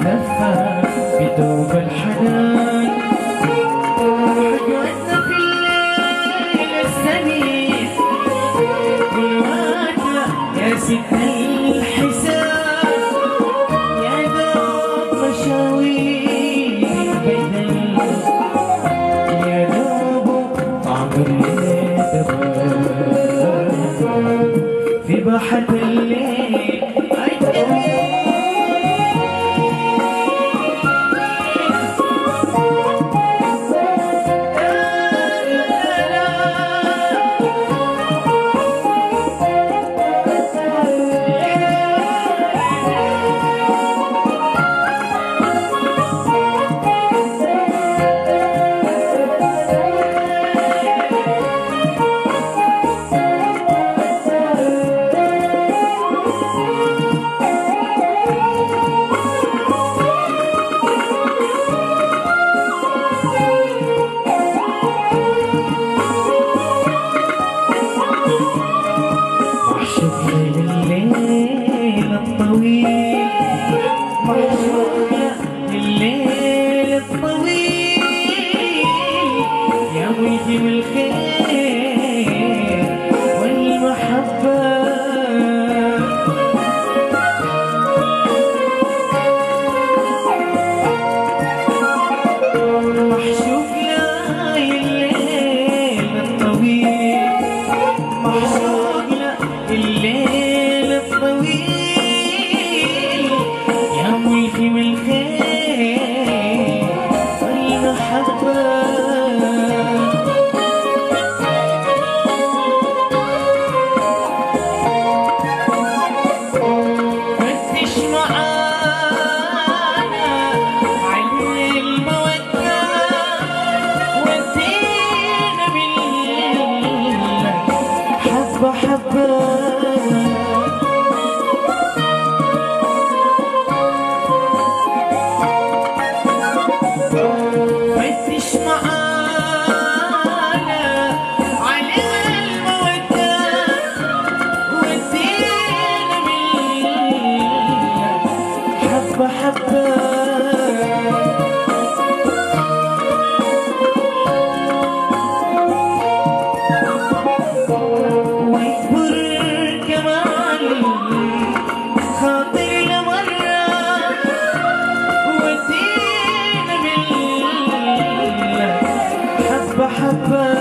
وكفى بدرب الحنان حجتنا في الليل السمين بالواتنا يا ست الحسان يا ذوق مشاوير البدن يا ذوق طعم الليل الليل I've been. happen.